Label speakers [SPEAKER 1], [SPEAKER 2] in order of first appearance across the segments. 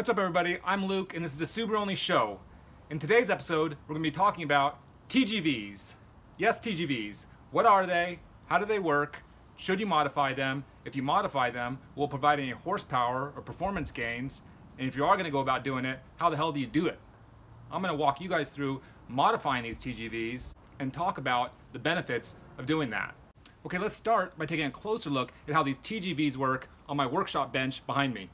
[SPEAKER 1] What's up everybody? I'm Luke and this is a Subaru Only Show. In today's episode, we're going to be talking about TGVs. Yes, TGVs. What are they? How do they work? Should you modify them? If you modify them, will it provide any horsepower or performance gains? And if you are going to go about doing it, how the hell do you do it? I'm going to walk you guys through modifying these TGVs and talk about the benefits of doing that. Okay, let's start by taking a closer look at how these TGVs work on my workshop bench behind me.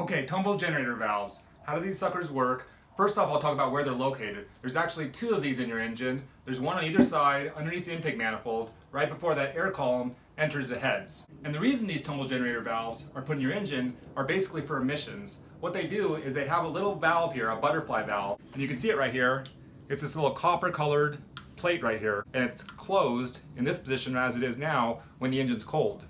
[SPEAKER 1] Okay, tumble generator valves. How do these suckers work? First off, I'll talk about where they're located. There's actually two of these in your engine. There's one on either side, underneath the intake manifold, right before that air column enters the heads. And the reason these tumble generator valves are put in your engine are basically for emissions. What they do is they have a little valve here, a butterfly valve, and you can see it right here. It's this little copper colored plate right here, and it's closed in this position as it is now when the engine's cold.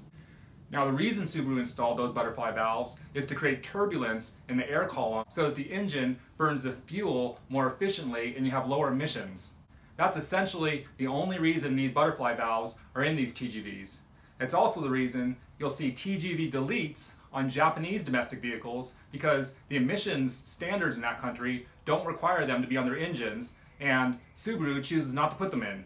[SPEAKER 1] Now the reason Subaru installed those butterfly valves is to create turbulence in the air column so that the engine burns the fuel more efficiently and you have lower emissions. That's essentially the only reason these butterfly valves are in these TGVs. It's also the reason you'll see TGV deletes on Japanese domestic vehicles because the emissions standards in that country don't require them to be on their engines and Subaru chooses not to put them in.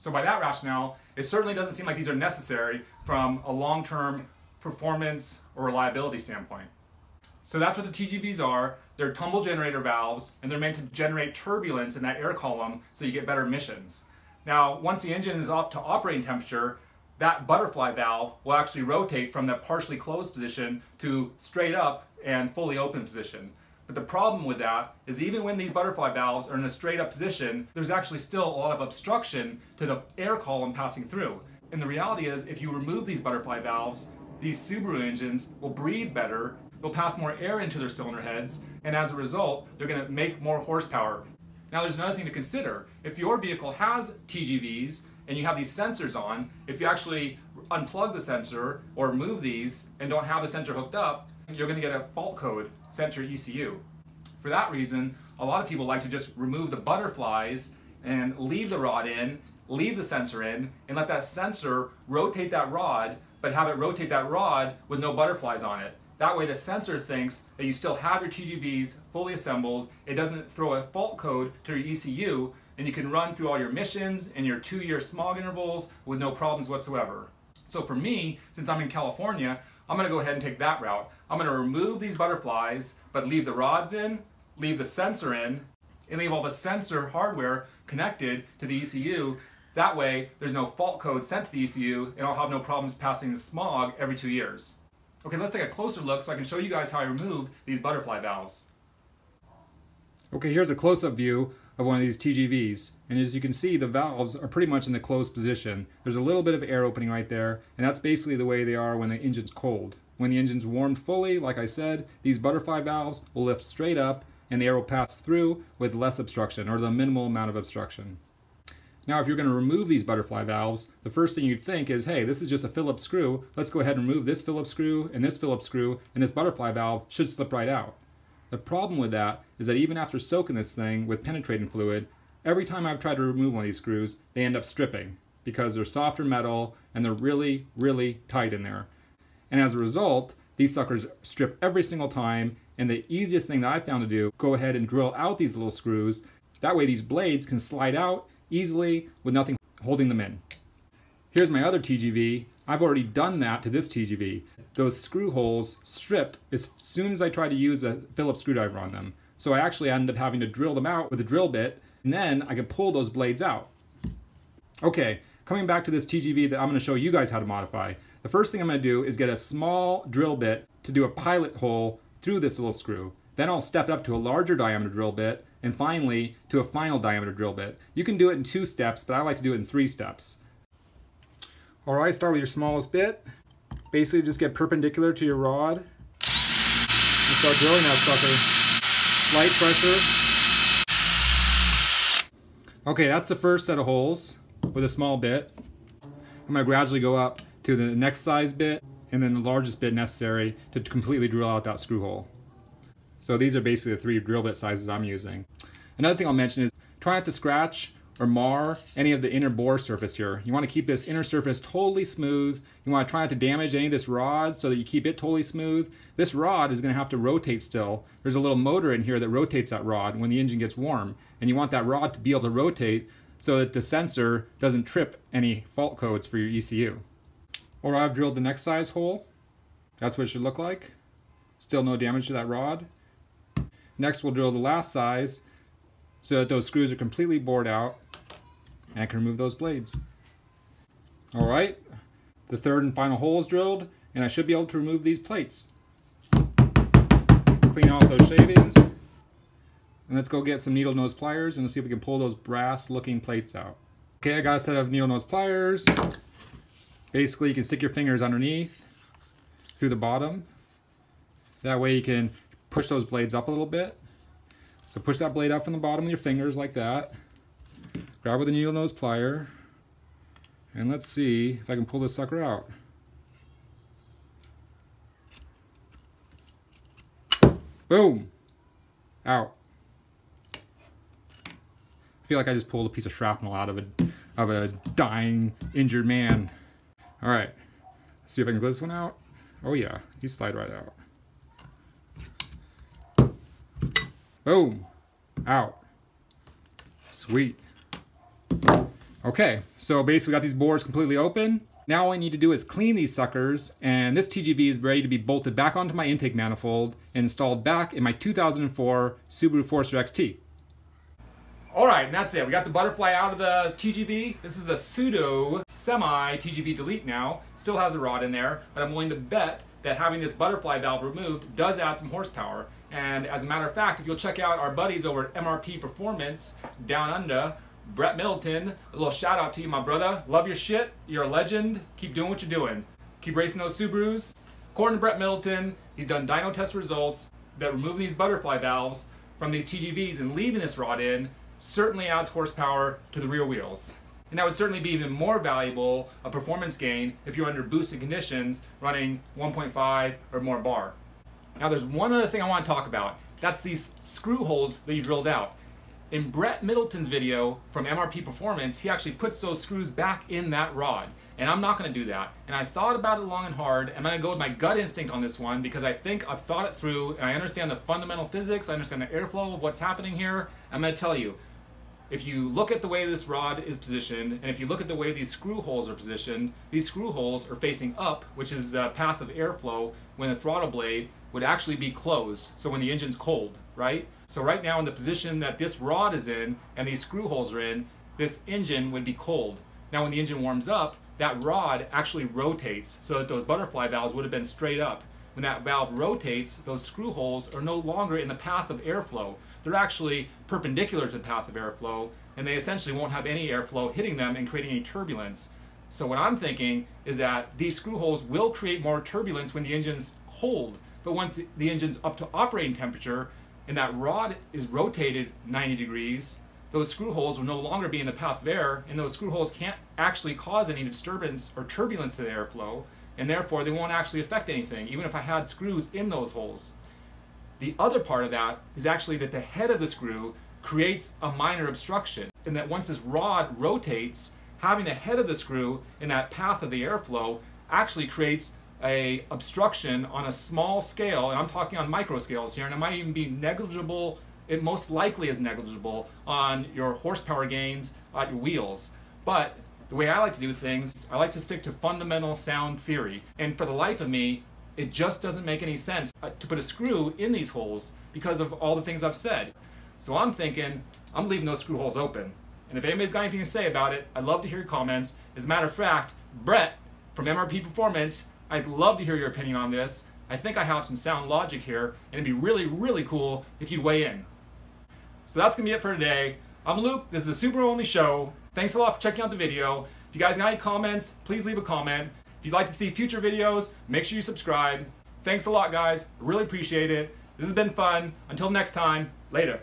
[SPEAKER 1] So by that rationale, it certainly doesn't seem like these are necessary from a long-term performance or reliability standpoint. So that's what the TGVs are. They're tumble generator valves, and they're meant to generate turbulence in that air column so you get better emissions. Now, once the engine is up to operating temperature, that butterfly valve will actually rotate from that partially closed position to straight up and fully open position. But the problem with that is even when these butterfly valves are in a straight up position, there's actually still a lot of obstruction to the air column passing through. And the reality is if you remove these butterfly valves, these Subaru engines will breathe better, they'll pass more air into their cylinder heads, and as a result, they're going to make more horsepower. Now there's another thing to consider. If your vehicle has TGVs and you have these sensors on, if you actually unplug the sensor or move these and don't have the sensor hooked up, you're going to get a fault code sent to your ECU. For that reason, a lot of people like to just remove the butterflies and leave the rod in, leave the sensor in, and let that sensor rotate that rod, but have it rotate that rod with no butterflies on it. That way the sensor thinks that you still have your TGVs fully assembled, it doesn't throw a fault code to your ECU, and you can run through all your missions and your two-year smog intervals with no problems whatsoever. So for me, since I'm in California, I'm gonna go ahead and take that route. I'm gonna remove these butterflies, but leave the rods in, leave the sensor in, and leave all the sensor hardware connected to the ECU. That way, there's no fault code sent to the ECU, and I'll have no problems passing the smog every two years. Okay, let's take a closer look so I can show you guys how I remove these butterfly valves. Okay, here's a close-up view of one of these TGVs. And as you can see, the valves are pretty much in the closed position. There's a little bit of air opening right there, and that's basically the way they are when the engine's cold. When the engine's warmed fully, like I said, these butterfly valves will lift straight up and the air will pass through with less obstruction, or the minimal amount of obstruction. Now, if you're going to remove these butterfly valves, the first thing you'd think is, hey, this is just a Phillips screw. Let's go ahead and remove this Phillips screw and this Phillips screw, and this butterfly valve should slip right out. The problem with that is that even after soaking this thing with penetrating fluid, every time I've tried to remove one of these screws, they end up stripping because they're softer metal and they're really, really tight in there. And as a result, these suckers strip every single time. And the easiest thing that I found to do, go ahead and drill out these little screws. That way these blades can slide out easily with nothing holding them in. Here's my other TGV. I've already done that to this TGV. Those screw holes stripped as soon as I tried to use a Phillips screwdriver on them. So I actually ended up having to drill them out with a drill bit, and then I could pull those blades out. Okay, coming back to this TGV that I'm gonna show you guys how to modify. The first thing I'm gonna do is get a small drill bit to do a pilot hole through this little screw. Then I'll step up to a larger diameter drill bit, and finally to a final diameter drill bit. You can do it in two steps, but I like to do it in three steps. Alright, start with your smallest bit. Basically just get perpendicular to your rod and start drilling that sucker. Light pressure. Okay, that's the first set of holes with a small bit. I'm to gradually go up to the next size bit and then the largest bit necessary to completely drill out that screw hole. So these are basically the three drill bit sizes I'm using. Another thing I'll mention is try not to scratch or mar any of the inner bore surface here. You want to keep this inner surface totally smooth. You want to try not to damage any of this rod so that you keep it totally smooth. This rod is going to have to rotate still. There's a little motor in here that rotates that rod when the engine gets warm. And you want that rod to be able to rotate so that the sensor doesn't trip any fault codes for your ECU. Or I've drilled the next size hole. That's what it should look like. Still no damage to that rod. Next we'll drill the last size so that those screws are completely bored out and I can remove those blades. All right, the third and final hole is drilled and I should be able to remove these plates. Clean off those shavings. And let's go get some needle nose pliers and let's see if we can pull those brass looking plates out. Okay, I got a set of needle nose pliers. Basically, you can stick your fingers underneath through the bottom that way you can push those blades up a little bit. So push that blade up from the bottom with your fingers like that. Grab with a needle nose plier. And let's see if I can pull this sucker out. Boom! Out. I feel like I just pulled a piece of shrapnel out of a, of a dying, injured man. All right, let's see if I can pull this one out. Oh yeah, he slide right out. Boom. Out. Sweet. Okay, so basically we got these boards completely open. Now all I need to do is clean these suckers, and this TGV is ready to be bolted back onto my intake manifold and installed back in my 2004 Subaru Forester XT. Alright, and that's it. We got the butterfly out of the TGV. This is a pseudo semi TGV delete now. Still has a rod in there, but I'm willing to bet that having this butterfly valve removed does add some horsepower. And as a matter of fact, if you'll check out our buddies over at MRT Performance down under, Brett Middleton, a little shout out to you, my brother. Love your shit. You're a legend. Keep doing what you're doing. Keep racing those Subarus. According to Brett Middleton, he's done dyno test results that removing these butterfly valves from these TGVs and leaving this rod in certainly adds horsepower to the rear wheels. And that would certainly be even more valuable a performance gain if you're under boosted conditions running 1.5 or more bar. Now there's one other thing I want to talk about. That's these screw holes that you drilled out. In Brett Middleton's video from MRT Performance, he actually puts those screws back in that rod. And I'm not going to do that. And I thought about it long and hard. I'm to go with my gut instinct on this one because I think I've thought it through and I understand the fundamental physics. I understand the airflow of what's happening here. I'm to tell you, if you look at the way this rod is positioned, and if you look at the way these screw holes are positioned, these screw holes are facing up, which is the path of airflow when the throttle blade would actually be closed, so when the engine's cold, right? So right now in the position that this rod is in and these screw holes are in, this engine would be cold. Now when the engine warms up, that rod actually rotates so that those butterfly valves would have been straight up. When that valve rotates, those screw holes are no longer in the path of airflow they're actually perpendicular to the path of airflow, and they essentially won't have any airflow hitting them and creating any turbulence. So what I'm thinking is that these screw holes will create more turbulence when the engine's cold, but once the engine's up to operating temperature and that rod is rotated 90 degrees, those screw holes will no longer be in the path of air, and those screw holes can't actually cause any disturbance or turbulence to the airflow, and therefore they won't actually affect anything, even if I had screws in those holes. The other part of that is actually that the head of the screw creates a minor obstruction, and that once this rod rotates, having the head of the screw in that path of the airflow actually creates a obstruction on a small scale, and I'm talking on micro scales here, and it might even be negligible, it most likely is negligible on your horsepower gains at your wheels. But the way I like to do things, I like to stick to fundamental sound theory. And for the life of me, it just doesn't make any sense uh, to put a screw in these holes because of all the things I've said. So I'm thinking, I'm leaving those screw holes open. And if anybody's got anything to say about it, I'd love to hear your comments. As a matter of fact, Brett from MRT Performance, I'd love to hear your opinion on this. I think I have some sound logic here, and it'd be really, really cool if you'd weigh in. So that's gonna be it for today. I'm Luke, this is a Subaru only show. Thanks a lot for checking out the video. If you guys got any comments, please leave a comment. If you'd like to see future videos, make sure you subscribe. Thanks a lot, guys. Really appreciate it. This has been fun. Until next time, later.